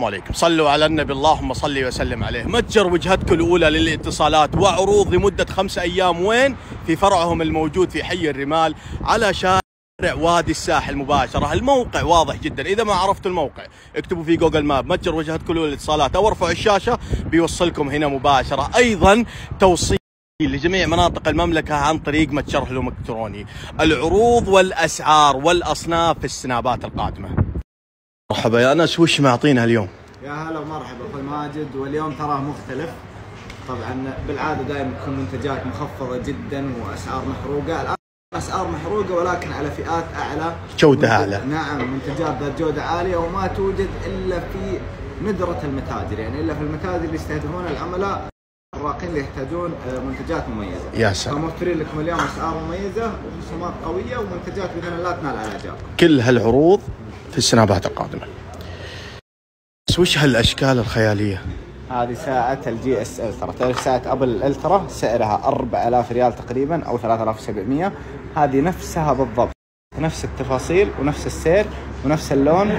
السلام عليكم. صلوا على النبي اللهم صل وسلم عليه. متجر وجهتكم الأولى للإتصالات وعروض لمدة خمسة أيام. وين؟ في فرعهم الموجود في حي الرمال على شارع وادي الساحل مباشرة. الموقع واضح جدا. إذا ما عرفتوا الموقع اكتبوا في جوجل ماب متجر وجهتكم الأولى للإتصالات. أو ارفعوا الشاشة بيوصلكم هنا مباشرة. أيضا توصيل لجميع مناطق المملكة عن طريق متجر الإلكتروني العروض والأسعار والأصناف في السنابات القادمة. مرحبا يا أنس وش معطينا اليوم؟ يا هلا ومرحبا أخوي ماجد واليوم تراه مختلف. طبعا بالعادة دائما تكون منتجات مخفضة جدا وأسعار محروقة. الآن أسعار محروقة ولكن على فئات أعلى. جودة منتج- أعلى. نعم منتجات ذات جودة عالية وما توجد إلا في ندرة المتاجر يعني إلا في المتاجر اللي يستهدفون العملاء الراقين اللي يحتاجون آه، منتجات مميزة. يا سلام. فموفرين لكم اليوم أسعار مميزة وخصومات قوية ومنتجات باذن الله تنال على كل هالعروض في السنابات القادمة. بس وش هالأشكال الخيالية؟ هذه ساعة ال GS Ultra تعرف ساعة أبل ال Ultra سعرها 4000 ريال تقريبا أو 3700 هذه نفسها بالضبط. نفس التفاصيل ونفس السير ونفس اللون.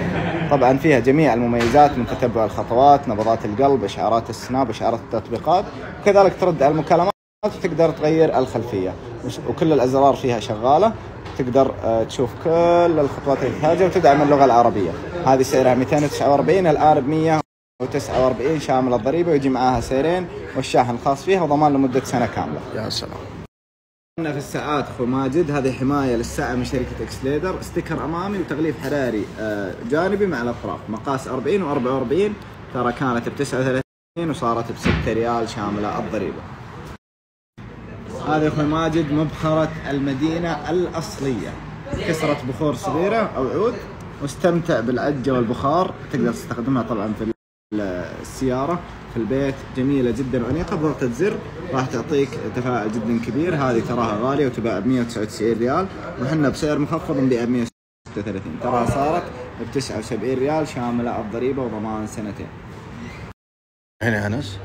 طبعا فيها جميع المميزات من تتبع الخطوات نبضات القلب إشعارات السناب إشعارات التطبيقات. وكذلك ترد على المكالمات وتقدر تغير الخلفية. وش- وكل الأزرار فيها شغالة. تقدر آه، تشوف كل الخطوات اللي تحتاجها وتدعم اللغة العربية هذه سعرها 249 الان ب 100 و49 شامل الضريبة ويجي معاها سيرين والشاحن الخاص فيها وضمان لمدة سنة كاملة. يا سلام في الساعات أخوي ماجد هذه حماية للساعة من شركة إكس ليدر sticker أمامي وتغليف حراري آه، جانبي مع الأطراف مقاس 40 و44 ترى كانت ب 39 وصارت ب 6 ريال شامله الضريبة. هذه أخوي ماجد مبخرة المدينة الأصلية. كسرت بخور صغيرة أو عود واستمتع بالعجة والبخار. تقدر تستخدمها طبعا في السيارة في البيت. جميلة جدا وأنيقة بضغطه زر. راح تعطيك تفاعل جدا كبير. هذه تراها غالية وتباع ب 199 ريال. وحنا بسعر مخفض نبيعها ب 136 تراها صارت ب 79 ريال شاملة الضريبه وضمان سنتين. هنا يا أنس.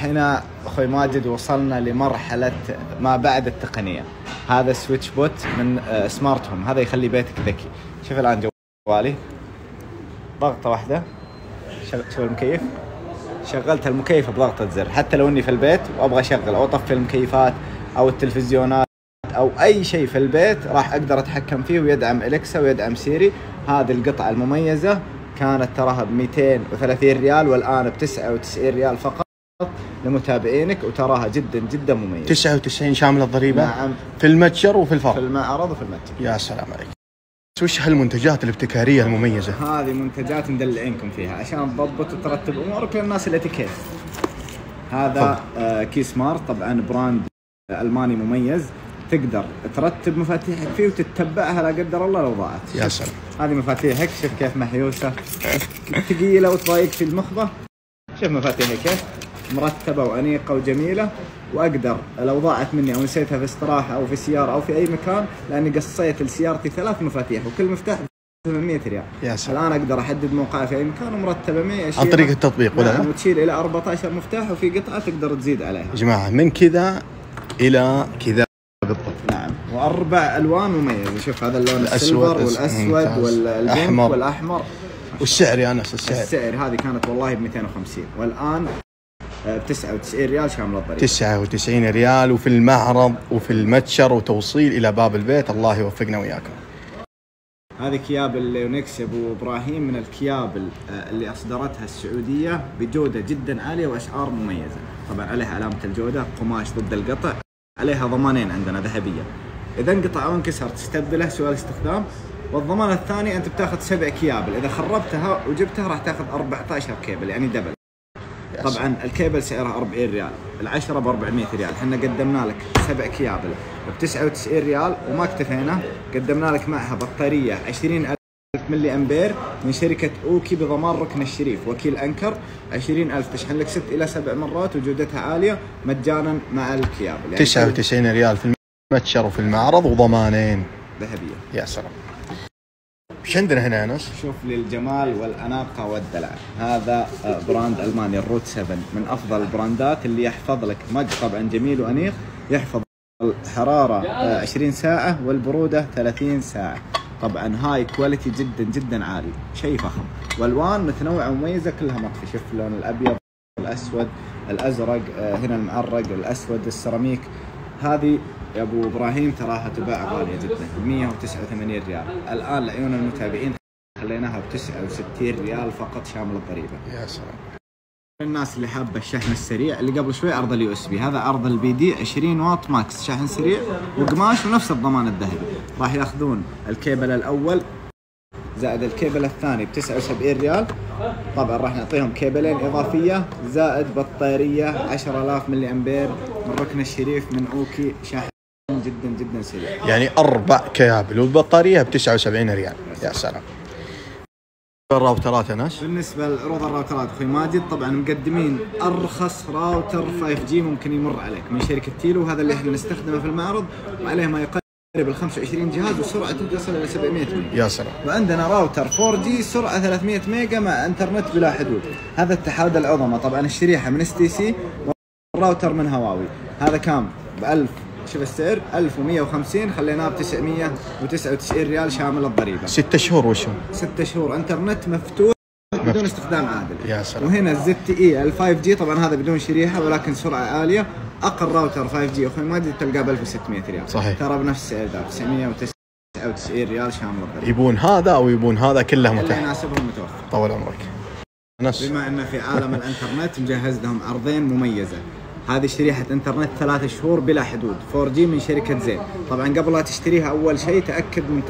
هنا أخوي ماجد وصلنا لمرحلة ما بعد التقنية. هذا سويتش بوت من آه، smart home هذا يخلي بيتك ذكي. شوف الآن جوالي. ضغطة واحدة. شوف المكيف. شغلت المكيف بضغطة زر. حتى لو إني في البيت وأبغى أشغل أو أطفي المكيفات أو التلفزيونات أو أي شيء في البيت راح أقدر أتحكم فيه ويدعم الكسا ويدعم سيري. هذه القطعة المميزة كانت تراها ب 230 ريال والآن ب 99 ريال فقط. لمتابعينك وتراها جدا جدا مميزة. 99 شامل الضريبة. نعم. في المتجر وفي في الفرع المعرض وفي المتجر. يا سلام عليك. وش هالمنتجات الابتكارية المميزة؟ هذه منتجات مدلعينكم فيها عشان تضبط وترتب أمورك للناس الاتيكيت هذا آه كي سمارت طبعا brand ألماني مميز. تقدر ترتب مفاتيحك فيه وتتبعها لا قدر الله لو ضاعت. يا سلام. هذه مفاتيحك شوف كيف محيوسة. ثقيله وتضايق في المخبة. شوف مفاتيحي كيف. مرتبة وأنيقة وجميلة وأقدر لو ضاعت مني أو نسيتها في استراحة أو في سيارة أو في أي مكان لأني قصيت لسيارتي ثلاث مفاتيح وكل مفتاح ب 800 ريال. يا سلام. الآن أقدر أحدد موقعها في أي مكان ومرتبة معي عن أشيلها. طريق التطبيق ولا؟ نعم؟ وتشيل إلى 14 مفتاح وفي قطعة تقدر تزيد عليها. يا جماعة من كذا إلى كذا بالضبط نعم وأربع ألوان مميزه شوف هذا اللون ال silver والأسود أحمر. والأحمر. والسعر يا أنس السعر. السعر هذه كانت والله ب 250 والآن ب 99 ريال شامل الضريبه 99 ريال وفي المعرض وفي المتجر وتوصيل إلى باب البيت. الله يوفقنا وإياكم. هذه كيابل ليونكس يا أبو إبراهيم من الكيابل ال- اللي أصدرتها السعودية بجودة جدا عالية وأسعار مميزة. طبعا عليها علامة الجودة قماش ضد القطع عليها ضمانين عندنا ذهبيه إذا انقطع أو انكسر تستبدله سؤال استخدام. والضمان الثاني أنت بتاخذ سبع كيابل إذا خربتها وجبتها راح تاخذ 14 كيبل يعني double طبعا الكيبل سعرها 40 ريال العشرة ب 400 ريال. إحنا قدمنا لك سبع كيابل. ب 99 ريال وما اكتفينا. قدمنا لك معها بطارية 20000 ملي أمبير من شركة أوكي بضمان ركن الشريف وكيل أنكر 20000 تشحن لك ست إلى سبع مرات وجودتها عالية مجانا مع الكيابل. يعني 99 ريال في المتجر وفي المعرض وضمانين. ذهبية. يا سلام. إيش عندنا هنا أنس؟ شوف للجمال والأناقة والدلع هذا آه، brand ألماني الروت 7 من أفضل ال brandات اللي يحفظ لك mug. طبعا جميل وأنيق. يحفظ الحرارة آه، 20 ساعة والبرودة 30 ساعة. طبعا high quality جدا جدا عالي. شيء فخم. والوان متنوعة ومميزة كلها مطفي. شوف اللون الأبيض الأسود الأزرق آه، هنا المعرق الأسود السيراميك. هذه يا ابو إبراهيم تراها تباع غالية جدا. 189 ريال. الآن لعيون المتابعين خليناها ب 69 ريال فقط شامل الضريبة. يا سلام. الناس اللي حابة الشحن السريع اللي قبل شوي عرض ال USB. هذا عرض ال PD 20 واط max. شحن سريع وقماش ونفس الضمان الذهبي. راح ياخذون الكيبل الأول زائد الكيبل الثاني ب 79 ريال. طبعا راح نعطيهم كيبلين إضافية زائد بطارية 10000 ملي أمبير. من ركن الشريف من أوكي شاحن جدا جدا سريع يعني أربع كيابل والبطاريه ب 79 ريال. يا سلام. الراوترات يا أنس؟ بالنسبة لعروض الراوترات أخوي ماجد طبعا مقدمين أرخص راوتر 5 جي ممكن يمر عليك. من شركة تيلو هذا اللي إحنا نستخدمه في المعرض وعليه ما يقارب ال 25 جهاز وسرعته تصل إلى 700 ميجا. يا سلام. وعندنا راوتر 4 جي سرعة 300 ميجا مع إنترنت بلا حدود. هذا اتحاد العظمى طبعا الشريحة من إس تي سي والراوتر من هواوي. هذا كام؟ ب 1000 شوف السعر 1150 خليناه ب 999 ريال شامل الضريبة. ست شهور وشو؟ ستة شهور. انترنت مفتوح بدون استخدام عادل. يا سلام. وهنا ال ZTE ال 5G طبعا هذا بدون شريحة ولكن سرعة عالية. أقل راوتر 5 جي أخوي ماجد تلقاه ب 1600 ريال. صحيح. ترى بنفس السعر ذا 999 ريال شامل الضريبة. يبون هذا أو يبون هذا كله متاح. يناسبهم متوفر. طول عمرك. بما إن في عالم الإنترنت مجهز لهم عرضين مميزة. هذه شريحة انترنت ثلاث شهور بلا حدود. 4G من شركة زين. طبعا قبل لا تشتريها أول شيء تأكد من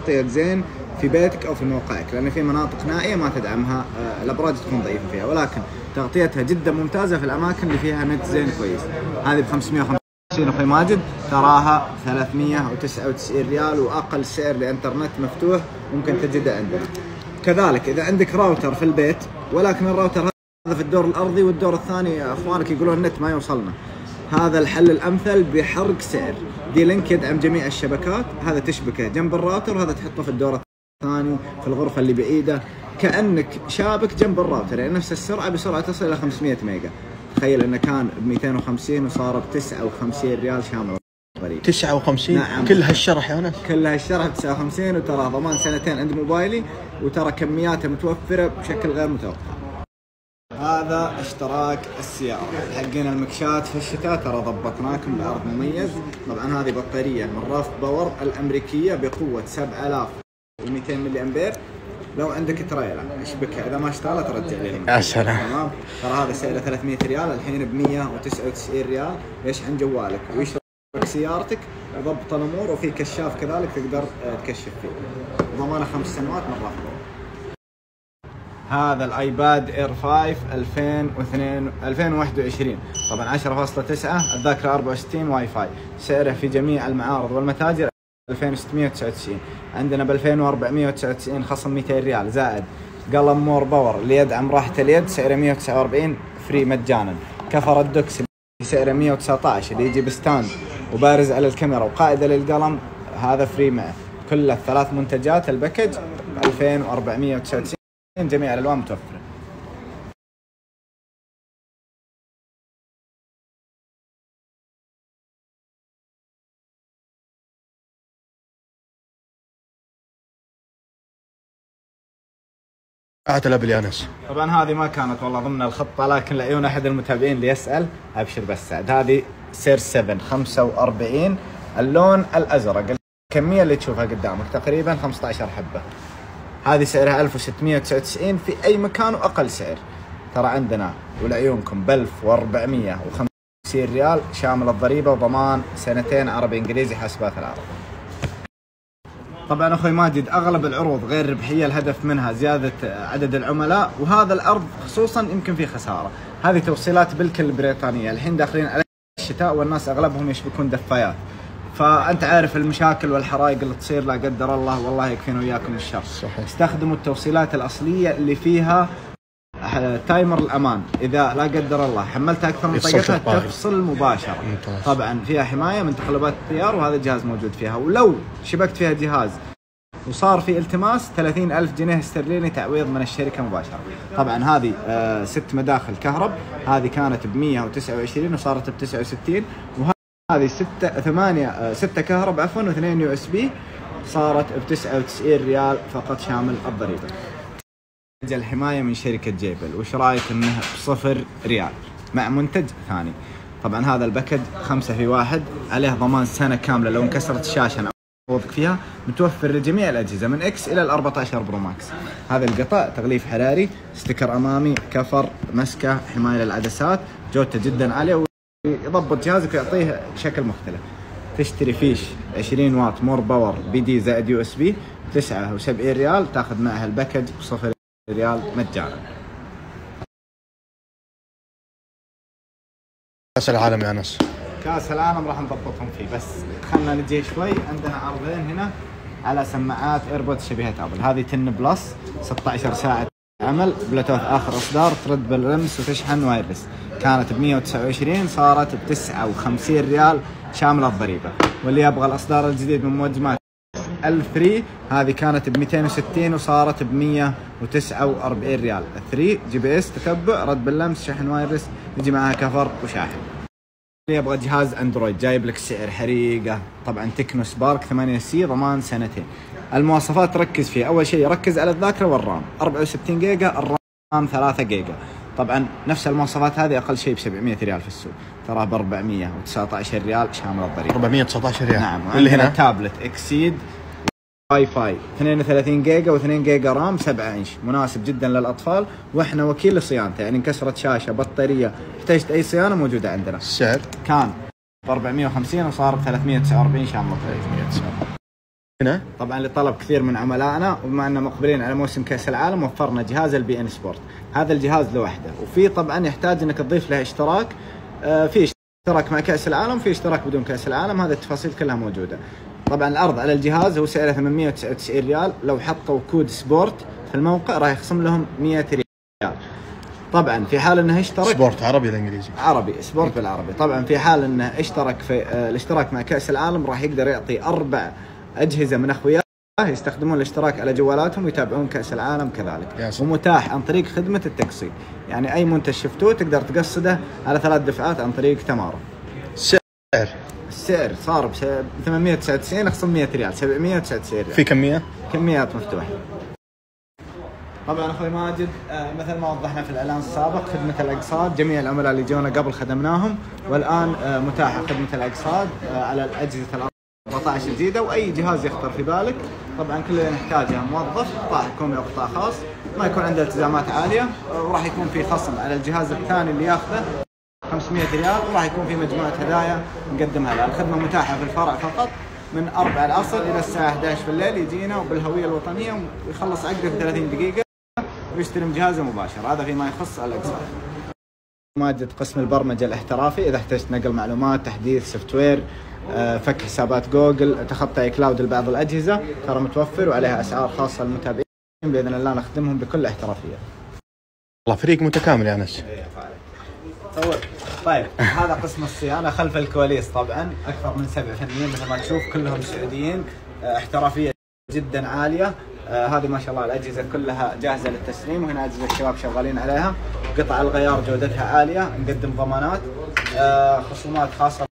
تغطية زين في بيتك أو في موقعك لأن في مناطق نائية ما تدعمها آه، الأبراج تكون ضعيفة فيها. ولكن تغطيتها جدا ممتازة في الأماكن اللي فيها نت زين كويس. هذه ب 550 أخوي ماجد تراها 399 ريال وأقل سعر لانترنت مفتوح ممكن تجده عندنا. كذلك إذا عندك راوتر في البيت ولكن الراوتر هذا في الدور الأرضي والدور الثاني أخوانك يقولون النت ما يوصلنا. هذا الحل الأمثل بحرق سعر. دي لينك يدعم جميع الشبكات. هذا تشبكه جنب الراوتر وهذا تحطه في الدور الثاني في الغرفة اللي بعيدة. كأنك شابك جنب الراوتر يعني نفس السرعة بسرعة تصل إلى 500 ميجا. تخيل إنه كان ب 250 وصار ب 59 ريال شامل. الضريبه 59 نعم. كل هالشرح يا ناس كلها الشرح ب 59 وترى ضمان سنتين عند موبايلي وترى كمياته متوفرة بشكل غير متوقع. هذا اشتراك السيارة. حقين الكشتات في الشتاء ترى ضبطناكم بعرض مميز. طبعا هذه بطارية من راف باور الأمريكية بقوة 7200 ملي أمبير. لو عندك تريلا اشبكها إذا ما اشتغلت رجع لي يا سلام. تمام؟ ترى هذا سعره 300 ريال الحين ب 199 ريال. يشحن جوالك؟ ويشترك سيارتك وضبط الأمور وفي كشاف كذلك تقدر تكشف فيه. ضمانة خمس سنوات من رافضه هذا الآيباد إير 5 2002 2021 طبعا 10.9 الذاكرة 64 واي فاي سعره في جميع المعارض والمتاجر 2699 عندنا ب 2499 خصم 200 ريال. زائد قلم مور باور اللي يدعم راحة اليد سعره 149 free مجانا. cover الدوكس سعره 119 اللي يجي ب stand وبارز على الكاميرا وقاعدة للقلم هذا free معه. كل الثلاث منتجات ال package ب 2499 جميع الألوان متوفرة. يا ناس طبعا هذه ما كانت والله ضمن الخطة لكن لعيون أحد المتابعين اللي يسأل أبشر بس سعد. هذه سير 7 45 اللون الأزرق. الكمية اللي تشوفها قدامك تقريبا 15 حبة. هذه سعرها 1699 في أي مكان وأقل سعر. ترى عندنا ولعيونكم ب 1450 ريال شامل الضريبة وضمان سنتين عربي إنجليزي حاسبات العرب طبعا أخوي ماجد أغلب العروض غير ربحية الهدف منها زيادة عدد العملاء وهذا العرض خصوصا يمكن فيه خسارة. هذه توصيلات بالكل البريطانيه الحين داخلين على الشتاء والناس أغلبهم يشبكون دفايات. فأنت عارف المشاكل والحرائق اللي تصير لا قدر الله والله يكفينا وياكم الشر. صحيح. استخدموا التوصيلات الأصلية اللي فيها ح- تايمر الأمان. إذا لا قدر الله حملتها أكثر من طاقتها. تفصل مباشرة. ممتاز. طبعا فيها حماية من تقلبات التيار وهذا الجهاز موجود فيها. ولو شبكت فيها جهاز وصار في التماس 30 ألف جنيه استرليني تعويض من الشركة مباشرة. طبعا هذه آه ست مداخل كهرب. هذه كانت ب 129 وصارت ب 69 وهذه ستة ثمانية آه ستة كهرب عفوا واثنين USB صارت ب 99 ريال فقط شامل الضريبة. الحماية من شركة جيبل. وش رأيك إنه بصفر ريال؟ مع منتج ثاني. طبعا هذا ال package خمسة في واحد. عليه ضمان سنة كاملة لو انكسرت الشاشة نعوضك فيها. متوفر لجميع الأجهزة من إكس إلى ال 14 برو ماكس. هذا القطع تغليف حراري sticker أمامي cover مسكة حماية للعدسات. جودته جدا عالية. ويضبط جهازك ويعطيه شكل مختلف. تشتري فيش 20 واط مور باور PD زائد USB 79 ريال تاخذ معها ال package بصفر ريال مجانا. كأس العالم يا انس كأس العالم راح نضبطهم فيه. بس خلنا نجي شوي عندنا عرضين هنا على سماعات ايربودز شبيهة ابل هذه 10 plus 16 ساعة عمل بلوتوث آخر إصدار ترد باللمس وتشحن wireless كانت ب 129 صارت ب 59 ريال شاملة الضريبة. واللي يبغى الأصدار الجديد من موجمات ال 3 هذه كانت ب 260 وصارت ب 149 ريال. 3 GPS تتبع رد باللمس شحن wireless يجي معها cover وشاحن. اللي يبغى جهاز أندرويد جايب لك سعر حريقة. طبعا تكنو سبارك 8 سي ضمان سنتين. المواصفات ركز فيه أول شيء ركز على الذاكرة وال RAM. 64 جيجا ال RAM 3 جيجا. طبعا نفس المواصفات هذه أقل شيء ب 700 ريال في السوق. تراه ب 419 ريال شامل الضريبه 419 ريال. نعم اللي هنا؟ تابلت إكسيد واي فاي 32 جيجا و2 جيجا RAM 7 إنش. مناسب جدا للأطفال. وإحنا وكيل لصيانته يعني انكسرت شاشة بطارية احتجت أي صيانة موجودة عندنا. السعر كان ب 450 وصار ب 349 شامل الضريبه هنا؟ طبعا لطلب كثير من عملائنا وبما أننا مقبلين على موسم كأس العالم وفرنا جهاز البي إن سبورت. هذا الجهاز لوحده. وفي طبعا يحتاج إنك تضيف له اشتراك. آه، في اشتراك مع كأس العالم في اشتراك بدون كأس العالم. هذه التفاصيل كلها موجودة. طبعا العرض على الجهاز هو سعره 899 ريال. لو حطوا كود سبورت في الموقع راح يخصم لهم 100 ريال. طبعا في حال إنه اشترك سبورت عربي ولا إنجليزي؟ عربي سبورت بالعربي. طبعا في حال إنه اشترك في آه، الاشتراك مع كأس العالم راح يقدر يعطي أربع أجهزة من اخوياه يستخدمون الاشتراك على جوالاتهم ويتابعون كأس العالم كذلك. يا سلام. ومتاح عن طريق خدمة التقسيط يعني أي منتج شفتوه تقدر تقسطه على ثلاث دفعات عن طريق تمارا وسعر. السعر صار ب 899 أخصم 100 ريال. 799 ريال. في كمية؟ كميات مفتوحة. طبعا أخوي ماجد آه، مثل ما وضحنا في الإعلان السابق خدمة الأقساط جميع العملاء اللي جونا قبل خدمناهم. والآن آه، متاحة خدمة الأقساط آه، على الأجهزة ال 14 الجديده وأي جهاز يخطر في بالك طبعا كل اللي نحتاجه موظف قطاع حكومي أو قطاع خاص. ما يكون عنده التزامات عالية وراح يكون في خصم على الجهاز الثاني اللي ياخذه. 500 ريال وراح يكون في مجموعة هدايا نقدمها له، الخدمة متاحة في الفرع فقط من 4 العصر إلى الساعة 11 بالليل يجينا وبالهويه الوطنية ويخلص عقده في 30 دقيقة ويستلم جهازه مباشر. هذا فيما يخص الاقساط. ماجد قسم البرمجة الاحترافي. إذا احتجت نقل معلومات تحديث software فك حسابات جوجل تخطي اي كلاود لبعض الأجهزة ترى متوفر وعليها أسعار خاصة للمتابعين بإذن الله نخدمهم بكل احترافية. والله فريق متكامل يا أنس. صور طيب هذا قسم الصيانة خلف الكواليس طبعا أكثر من سبع فنيين مثل ما تشوف كلهم سعوديين آه، احترافية جدا عالية. آه، هذه ما شاء الله الأجهزة كلها جاهزة للتسليم وهنا أجهزة الشباب شغالين عليها. قطع الغيار جودتها عالية نقدم ضمانات. آه، خصومات خاصة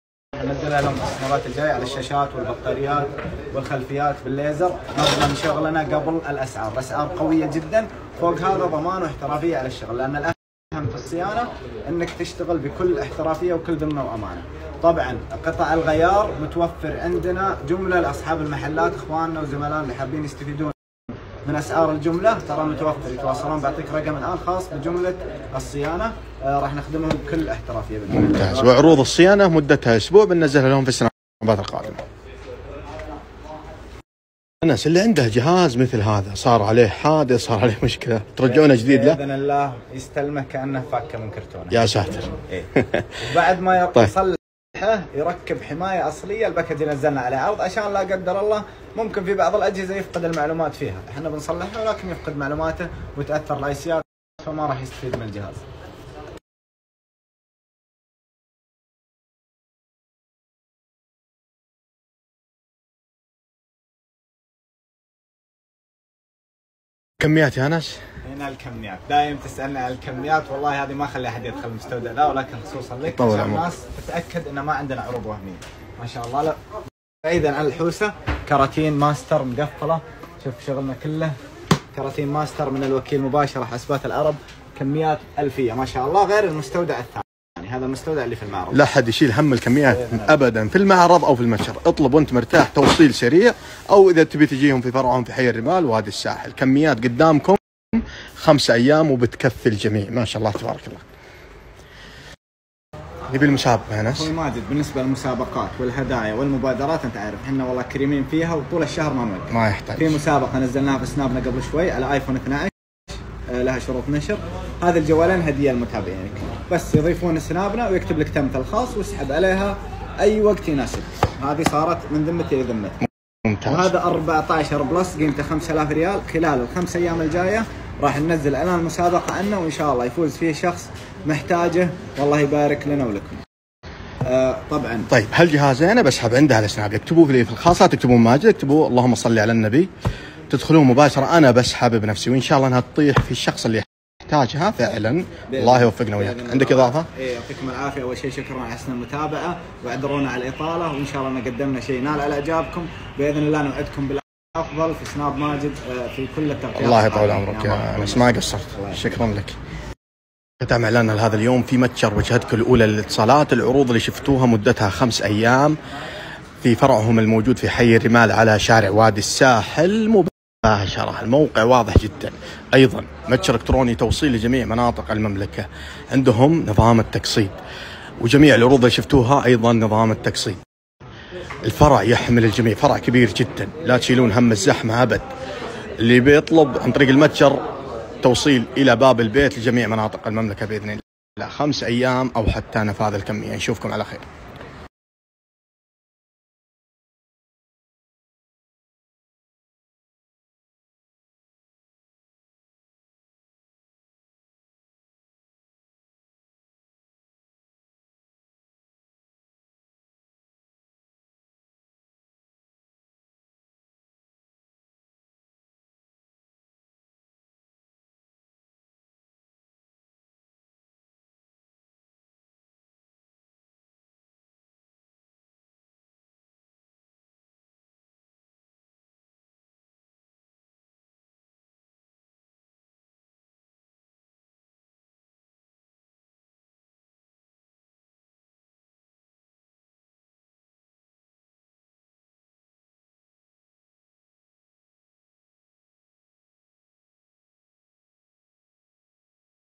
ننزلها لهم السنوات الجاية على الشاشات والبطاريات والخلفيات بالليزر. نضمن شغلنا قبل الأسعار، الأسعار قوية جدا. فوق هذا ضمان واحترافيه على الشغل. لأن الأهم في الصيانة إنك تشتغل بكل احترافيه وكل ذمه وأمانة. طبعا قطع الغيار متوفر عندنا. جملة لأصحاب المحلات إخواننا وزملائنا اللي حابين يستفيدون من أسعار الجملة ترى متوفر. يتواصلون. بعطيك رقم الآن خاص بجملة الصيانة. راح نخدمهم بكل احترافيه. ممتاز وعروض الصيانة مدتها أسبوع بننزلها لهم في السنوات القادمة انس اللي عنده جهاز مثل هذا صار عليه حادث صار عليه مشكلة ترجعونه جديد له بإذن الله يستلمه كأنه فاكة من كرتونة. يا ساتر إيه. وبعد ما طيب. يصلحه يركب حماية أصلية الباكج اللي نزلنا عليه عرض عشان لا قدر الله ممكن في بعض الأجهزة يفقد المعلومات فيها، إحنا بنصلحها ولكن يفقد معلوماته وتأثر الايسيات فما راح يستفيد من الجهاز. كميات يا أنس؟ هنا الكميات، دايم تسالني عن الكميات والله هذه ما اخلي أحد يدخل المستودع ذا ولكن خصوصا لك عشان. الناس تتأكد إن ما عندنا عروض وهمية. ما شاء الله. لا. بعيدا عن الحوسة كراتين ماستر مقفلة. شوف شغلنا كله. كراتين ماستر من الوكيل مباشرة حاسبات العرب. كميات ألفية ما شاء الله. غير المستودع الثاني. هذا المستودع اللي في المعرض. لا حد يشيل هم الكميات ابدا. في المعرض أو في المتجر. اطلب وأنت مرتاح توصيل سريع أو إذا تبي تجيهم في فرعهم في حي الرمال وادي الساحل. كميات قدامكم خمسة أيام وبتكفي الجميع. ما شاء الله تبارك الله. نبي المسابقة يا ناس. أخوي ماجد بالنسبة للمسابقات والهدايا والمبادرات أنت عارف إحنا والله كريمين فيها وطول الشهر ما نوقف ما في يحتاج مسابقة نزلناها في سنابنا قبل شوي على ايفون 12 آه، لها شروط نشر. هذه الجوالين هدية لمتابعينك بس يضيفون سنابنا ويكتب لك تمثل الخاص ويسحب عليها أي وقت يناسب. هذه صارت من ذمتي لذمتك ممتاز. وهذا 14 بلس قيمته 5000 ريال خلال الخمس أيام الجاية. راح ننزل أعلان المسابقه عنه وإن شاء الله يفوز فيه شخص محتاجه. والله يبارك لنا ولكم. آه طبعا. طيب هالجهازين أنا بسحب عنده على سناب؟ اكتبوا في في الخاصات تكتبون ماجد اكتبوا اللهم صل على النبي. تدخلون مباشرة أنا بسحب بنفسي. وإن شاء الله إنها تطيح في الشخص اللي يحتاجها فعلا. الله. يوفقنا وياك. عندك الله. إضافة؟ إيه يعطيكم العافية. أول شيء شكرا على حسن المتابعة. وأعذرونا على الإطالة وإن شاء الله ان قدمنا شيء نال على إعجابكم. بإذن الله نوعدكم بالأفضل في سناب ماجد آه، في كل التغطيات الله يطول. عمرك يا مرحبا. أنس. ما قصرت. شكرا لك. ختام اعلاننا لهذا اليوم. في متجر وجهتك الأولى للاتصالات. العروض اللي شفتوها مدتها خمس أيام. في فرعهم الموجود في حي الرمال على شارع وادي الساحل. مباشرة. الموقع واضح جدا. أيضا متجر إلكتروني توصيل لجميع مناطق المملكة. عندهم نظام التقسيط. وجميع العروض اللي شفتوها أيضا نظام التقسيط. الفرع يحمل الجميع. فرع كبير جدا. لا تشيلون هم الزحمة أبد. اللي بيطلب عن طريق المتجر توصيل إلى باب البيت لجميع مناطق المملكة بإذن الله. خمس أيام أو حتى نفاذ الكمية. نشوفكم على خير.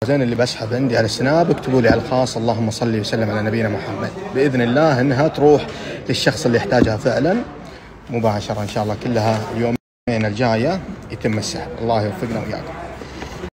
زين اللي بسحب عندي على السناب اكتبوا لي على الخاص اللهم صل وسلم على نبينا محمد. بإذن الله إنها تروح للشخص اللي يحتاجها فعلا مباشرة إن شاء الله كلها اليومين الجاية يتم السحب الله يوفقنا وياكم